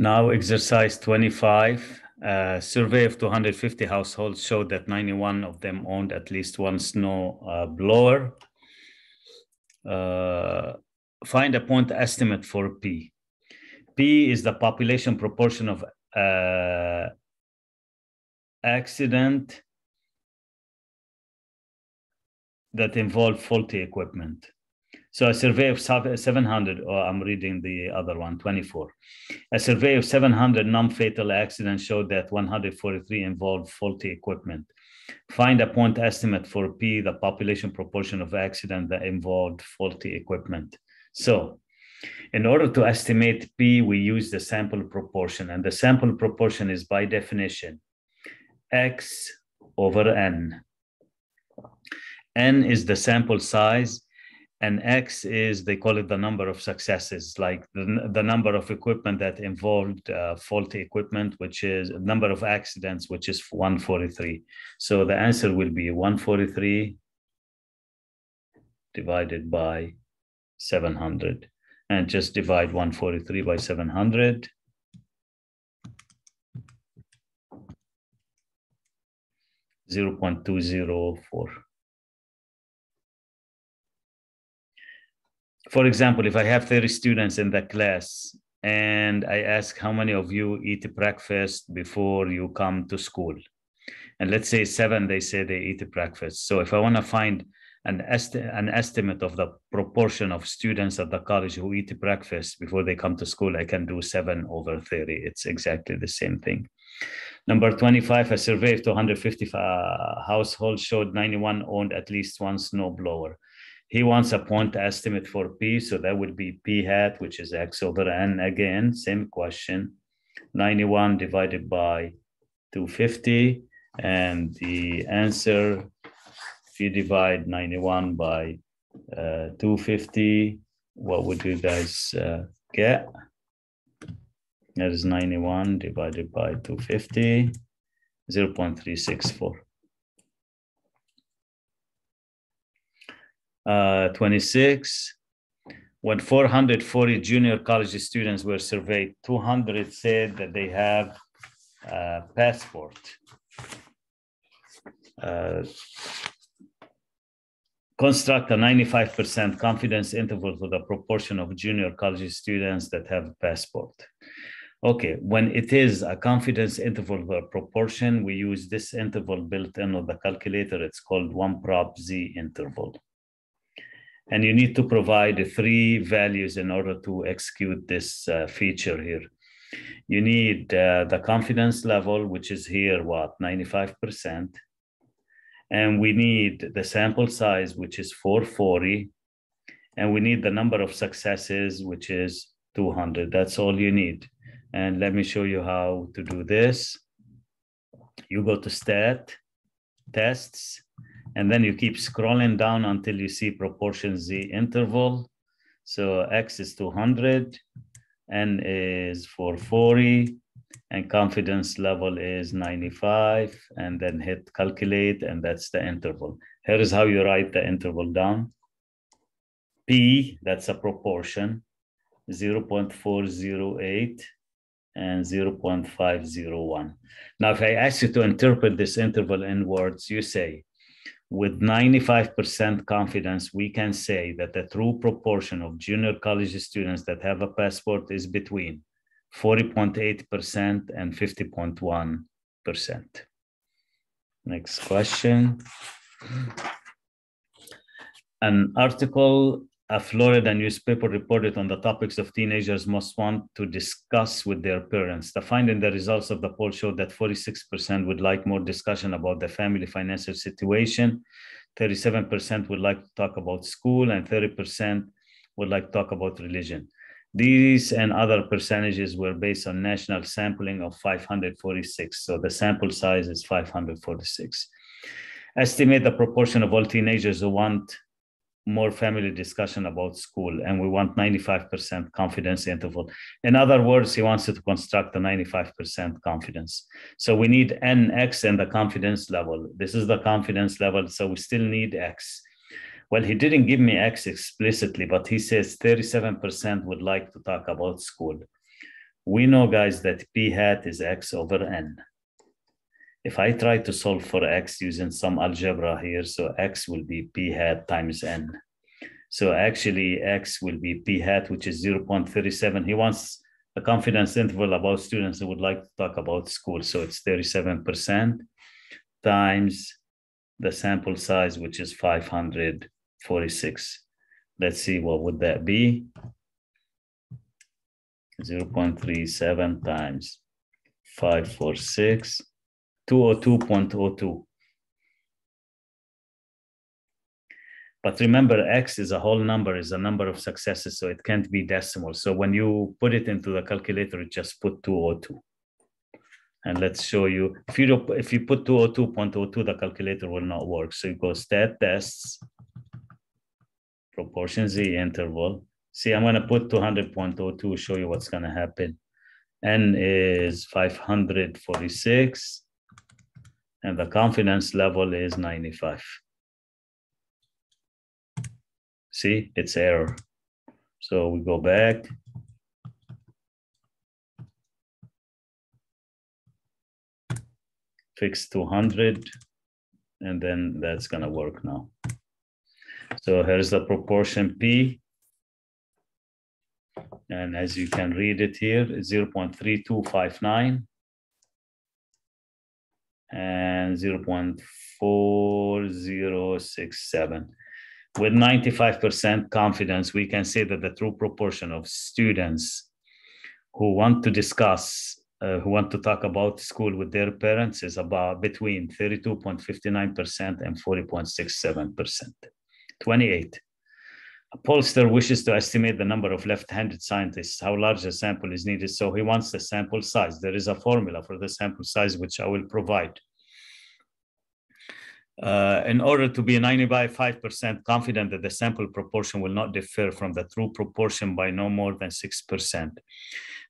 Now, exercise 25. A survey of 250 households showed that 91 of them owned at least one snow uh, blower. Uh, find a point estimate for P. P is the population proportion of uh, accident that involve faulty equipment. So a survey of 700, or I'm reading the other one, 24. A survey of 700 non-fatal accidents showed that 143 involved faulty equipment. Find a point estimate for P, the population proportion of accidents that involved faulty equipment. So in order to estimate P, we use the sample proportion, and the sample proportion is by definition X over N. N is the sample size, and X is, they call it the number of successes, like the, the number of equipment that involved uh, faulty equipment, which is number of accidents, which is 143. So the answer will be 143 divided by 700. And just divide 143 by 700. Zero point two zero four. For example, if I have 30 students in the class and I ask how many of you eat breakfast before you come to school, and let's say seven, they say they eat breakfast. So if I want to find an, esti- an estimate of the proportion of students at the college who eat breakfast before they come to school, I can do seven over 30. It's exactly the same thing. Number 25, a survey of 250 uh, households showed 91 owned at least one snowblower. He wants a point estimate for P, so that would be P hat, which is X over N. Again, same question, 91 divided by 250. And the answer, if you divide 91 by uh, 250, what would you guys uh, get? That is 91 divided by 250, 0 0.364. uh, 26. When 440 junior college students were surveyed, 200 said that they have a passport. Uh, construct a 95% confidence interval for the proportion of junior college students that have a passport. Okay, when it is a confidence interval for proportion, we use this interval built in on the calculator. It's called one prop Z interval. And you need to provide three values in order to execute this uh, feature here. You need uh, the confidence level, which is here, what, 95%. And we need the sample size, which is 440. And we need the number of successes, which is 200. That's all you need. And let me show you how to do this. You go to stat, tests, and then you keep scrolling down until you see proportion Z interval. So X is 200, N is 440, and confidence level is 95, and then hit calculate, and that's the interval. Here is how you write the interval down. P, that's a proportion, 0.408 and 0.501. Now, if I ask you to interpret this interval in words, you say with 95% confidence, we can say that the true proportion of junior college students that have a passport is between 40.8% and 50.1%. Next question. An article a Florida newspaper reported on the topics of teenagers most want to discuss with their parents. The finding the results of the poll showed that 46% would like more discussion about the family financial situation, 37% would like to talk about school, and 30% would like to talk about religion. These and other percentages were based on national sampling of 546. So the sample size is 546. Estimate the proportion of all teenagers who want more family discussion about school and we want 95% confidence interval. In other words he wants to construct a 95% confidence. So we need nx and the confidence level. This is the confidence level so we still need x. Well he didn't give me x explicitly but he says 37% would like to talk about school. We know, guys, that p hat is x over n. If I try to solve for x using some algebra here, so x will be p hat times n. So actually x will be p hat, which is 0.37. He wants a confidence interval about students who would like to talk about school. So it's 37% times the sample size, which is 546. Let's see, what would that be? 0.37 times 546, 202.02. But remember, X is a whole number, is a number of successes, so it can't be decimal. So when you put it into the calculator, just put 202. And let's show you, if you, if you put 202.02, the calculator will not work. So you go stat tests, proportion Z interval. See, I'm gonna put 200.02, show you what's gonna happen. N is 546, and the confidence level is 95. See, it's error. So we go back. Fix 200, and then that's gonna work now. So here's the proportion P. And as you can read it here, 0.3259 and 0.4067 with 95% confidence, we can say that the true proportion of students who want to discuss, uh, who want to talk about school with their parents is about between 32.59% and 40.67%. 28. A pollster wishes to estimate the number of left-handed scientists, how large a sample is needed. So he wants the sample size. There is a formula for the sample size, which I will provide. Uh, in order to be 95% confident that the sample proportion will not differ from the true proportion by no more than 6%.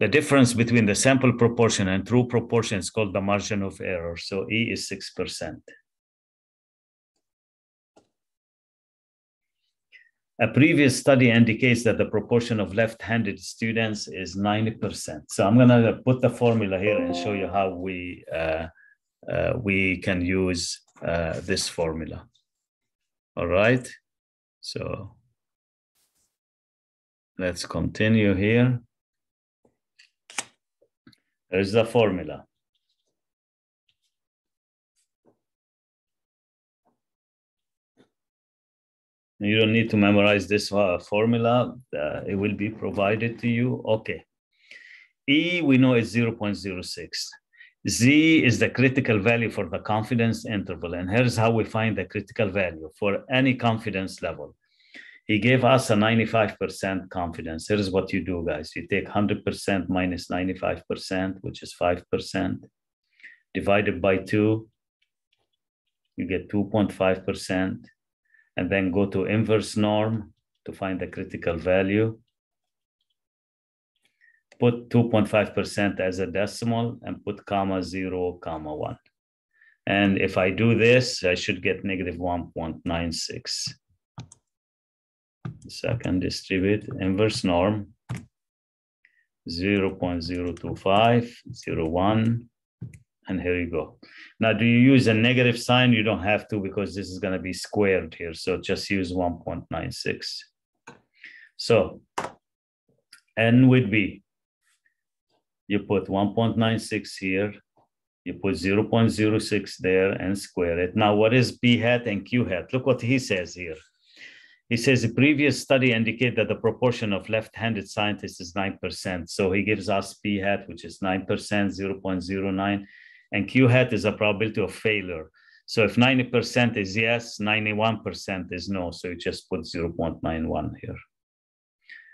The difference between the sample proportion and true proportion is called the margin of error. So E is 6%. A previous study indicates that the proportion of left-handed students is 90%. So I'm gonna put the formula here and show you how we, uh, uh, we can use uh, this formula. All right, so let's continue here. There's the formula. You don't need to memorize this uh, formula. Uh, it will be provided to you. Okay. E, we know is 0.06. Z is the critical value for the confidence interval. And here's how we find the critical value for any confidence level. He gave us a 95% confidence. Here's what you do, guys. You take 100% minus 95%, which is 5%, divided by 2, you get 2.5%, and then go to inverse norm to find the critical value put 2.5% as a decimal and put comma 0, comma 1. And if I do this, I should get negative 1.96. So I can distribute inverse norm 0 0.025, 01, and here you go. Now, do you use a negative sign? You don't have to because this is going to be squared here. So just use 1.96. So n would be you put 1.96 here, you put 0.06 there and square it. Now, what is p hat and q hat? Look what he says here. He says the previous study indicate that the proportion of left-handed scientists is 9%. So he gives us p hat, which is 9%, 0.09, and q hat is a probability of failure. So if 90% is yes, 91% is no. So you just put 0.91 here.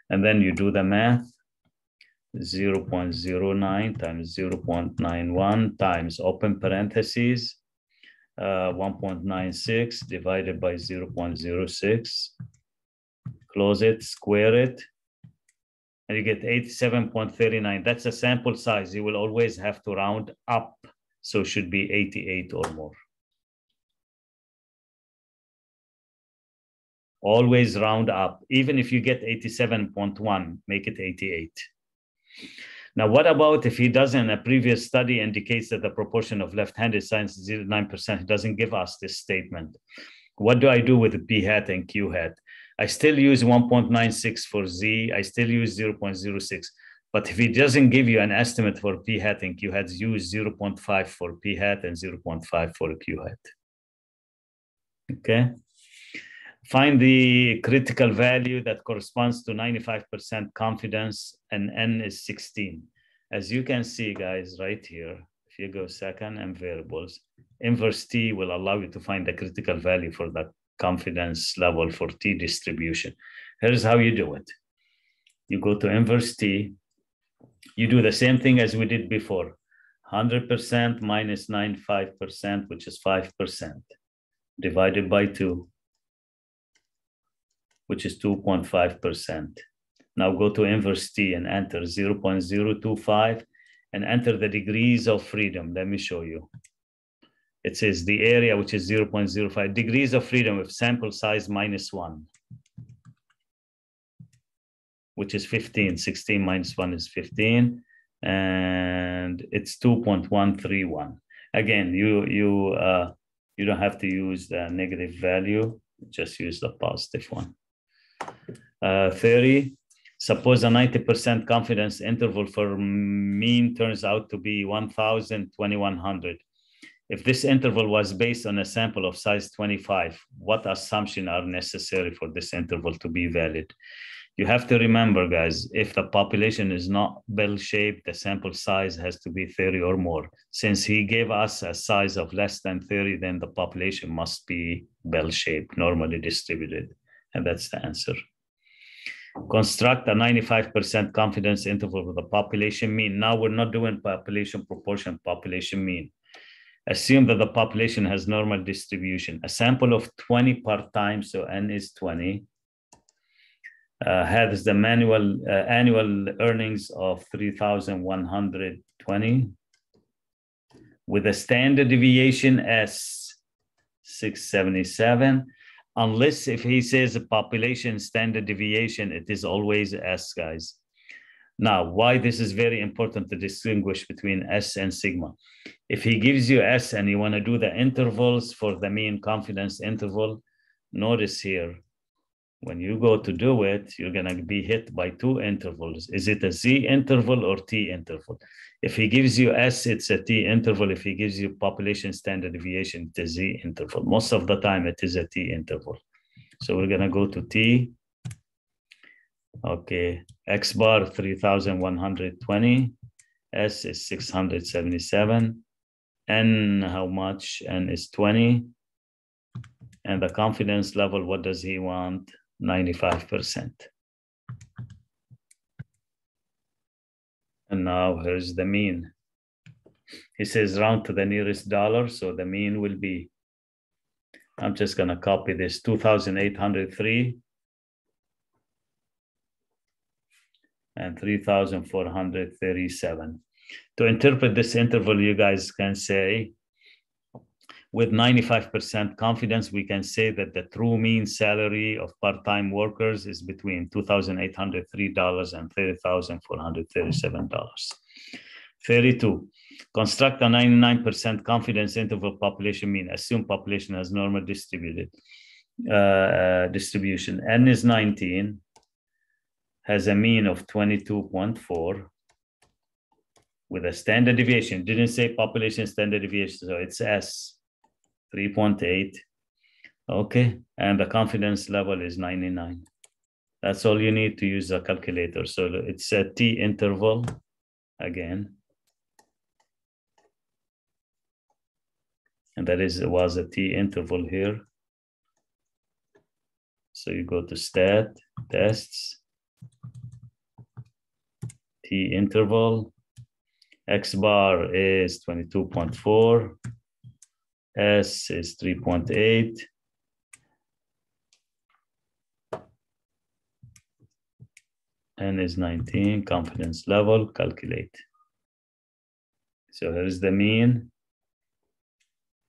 And then you do the math. 0.09 times 0.91 times open parentheses, uh, 1.96 divided by 0.06, close it, square it, and you get 87.39. That's a sample size. You will always have to round up, so it should be 88 or more. Always round up. Even if you get 87.1, make it 88. Now, what about if he doesn't, a previous study indicates that the proportion of left-handed signs is 9%, he doesn't give us this statement. What do I do with P hat and Q hat? I still use 1.96 for Z, I still use 0.06. But if it doesn't give you an estimate for P hat and Q hat, use 0.5 for P hat and 0.5 for Q hat. Okay. Find the critical value that corresponds to 95% confidence and N is 16. As you can see, guys, right here, if you go second and variables, inverse T will allow you to find the critical value for the confidence level for T distribution. Here's how you do it. You go to inverse T, you do the same thing as we did before. 100% minus 95%, which is 5%, divided by 2, which is 2.5%. Now go to inverse T and enter 0.025 and enter the degrees of freedom. Let me show you. It says the area, which is 0.05, degrees of freedom with sample size minus 1 which is 15. 16 minus 1 is 15. And it's 2.131. Again, you you uh, you don't have to use the negative value, just use the positive one. Uh, 30, suppose a 90% confidence interval for mean turns out to be 1,000, 2,100. If this interval was based on a sample of size 25, what assumption are necessary for this interval to be valid? You have to remember, guys, if the population is not bell-shaped, the sample size has to be 30 or more. Since he gave us a size of less than 30, then the population must be bell-shaped, normally distributed. And that's the answer. Construct a 95% confidence interval with the population mean. Now we're not doing population proportion, population mean. Assume that the population has normal distribution. A sample of 20 part-time, so n is 20, uh, has the manual uh, annual earnings of 3,120 with a standard deviation as 677 unless if he says a population standard deviation it is always s guys. Now why this is very important to distinguish between s and sigma? If he gives you s and you want to do the intervals for the mean confidence interval notice here when you go to do it, you're going to be hit by two intervals. Is it a Z interval or T interval? If he gives you S, it's a T interval. If he gives you population standard deviation, it's a Z interval. Most of the time, it is a T interval. So we're going to go to T. Okay, X bar 3,120. S is 677. N, how much? N is 20. And the confidence level, what does he want? 95%. And now here's the mean. He says round to the nearest dollar, so the mean will be, I'm just gonna copy this, 2,803 and 3,437. To interpret this interval, you guys can say with 95% confidence, we can say that the true mean salary of part-time workers is between $2,803 and $30,437. 32, construct a 99% confidence interval population mean, assume population has normal distributed uh, uh, distribution. N is 19, has a mean of 22.4 with a standard deviation. Didn't say population standard deviation, so it's S 3.8. Okay, and the confidence level is 99. That's all you need to use a calculator. So it's a T interval again. And that is it was a T interval here. So you go to stat, tests, T interval, X bar is 22.4, S is 3.8. N is 19, confidence level, calculate. So here's the mean,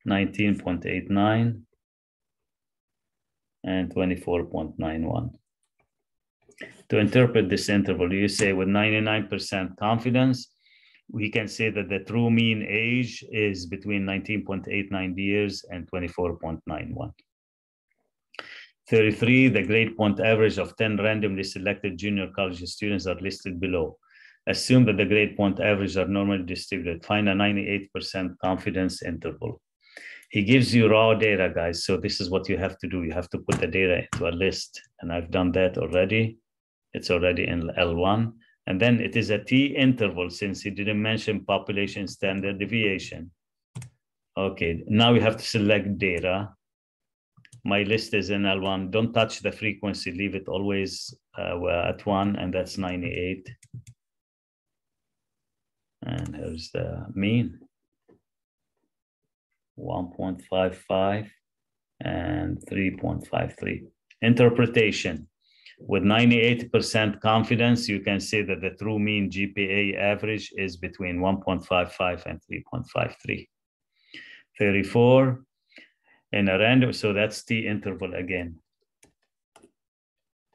19.89 and 24.91. To interpret this interval, you say with 99% confidence, we can say that the true mean age is between 19.89 years and 24.91. 33, the grade point average of 10 randomly selected junior college students are listed below. Assume that the grade point average are normally distributed. Find a 98% confidence interval. He gives you raw data, guys. So this is what you have to do. You have to put the data into a list. And I've done that already. It's already in L1. And then it is a T interval since he didn't mention population standard deviation. Okay, now we have to select data. My list is in L1. Don't touch the frequency, leave it always uh, at one, and that's 98. And here's the mean. 1.55 and 3.53. Interpretation. With 98% confidence, you can say that the true mean GPA average is between 1.55 and 3.53. 34 in a random, so that's the interval again.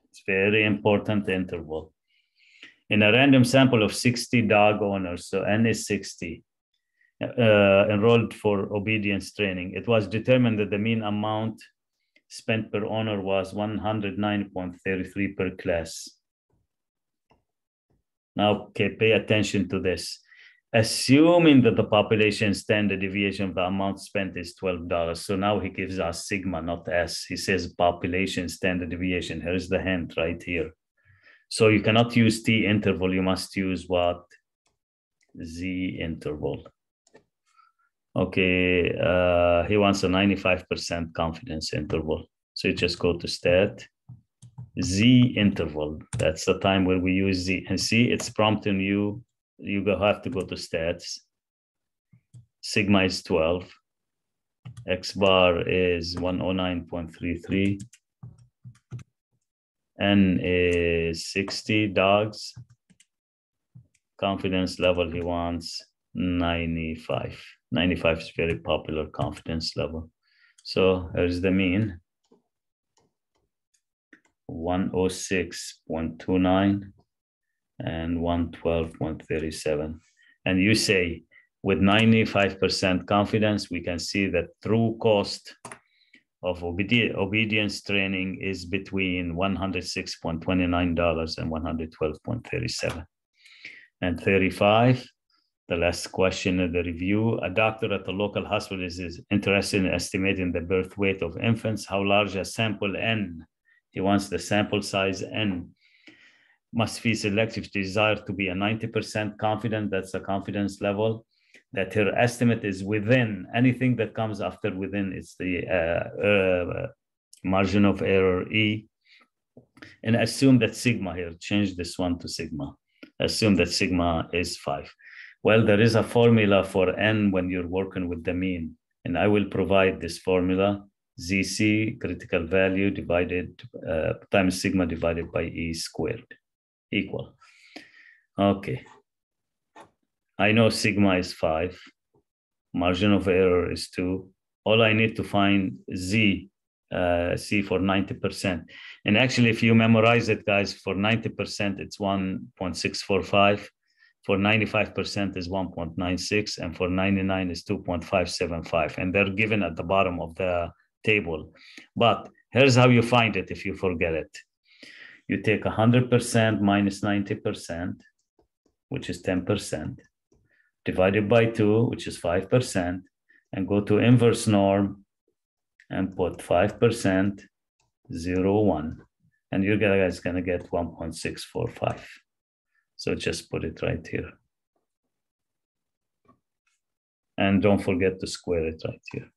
It's very important interval. In a random sample of 60 dog owners, so N is 60, uh, enrolled for obedience training, it was determined that the mean amount spent per owner was 109.33 per class. Now, okay, pay attention to this. Assuming that the population standard deviation of the amount spent is $12. So now he gives us sigma, not S. He says population standard deviation. Here's the hint right here. So you cannot use T interval. You must use what? Z interval. Okay, uh, he wants a 95% confidence interval. So you just go to stat, Z interval. That's the time where we use Z. And see, it's prompting you, you have to go to stats. Sigma is 12. X bar is 109.33. N is 60 dogs. Confidence level he wants 95. 95 is very popular confidence level. So here's the mean. 106.29 and 112.37. And you say with 95% confidence, we can see that true cost of obedi obedience training is between $106.29 and 112.37. And 35, the last question of the review. A doctor at the local hospital is, is interested in estimating the birth weight of infants. How large a sample N? He wants the sample size N. Must be selective desire to be a 90% confident, that's the confidence level, that her estimate is within anything that comes after within, is the uh, uh, margin of error E. And assume that sigma here, change this one to sigma. Assume that sigma is five. Well, there is a formula for n when you're working with the mean, and I will provide this formula, ZC critical value divided uh, times sigma divided by E squared equal. Okay. I know sigma is five, margin of error is two. All I need to find Z, uh, C for 90%. And actually, if you memorize it, guys, for 90%, it's 1.645 for 95% is 1.96 and for 99 is 2.575 and they're given at the bottom of the table. But here's how you find it if you forget it. You take 100% minus 90% which is 10% divided by 2 which is 5% and go to inverse norm and put 5% 0 1 and your guys to get 1.645 so just put it right here. And don't forget to square it right here.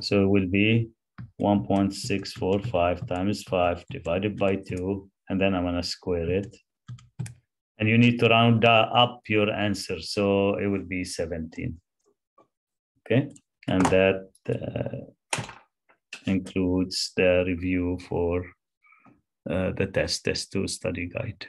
So it will be 1.645 times 5 divided by 2, and then I'm going to square it. And you need to round up your answer, so it will be 17. Okay, and that uh, includes the review for uh, the test, test two study guide.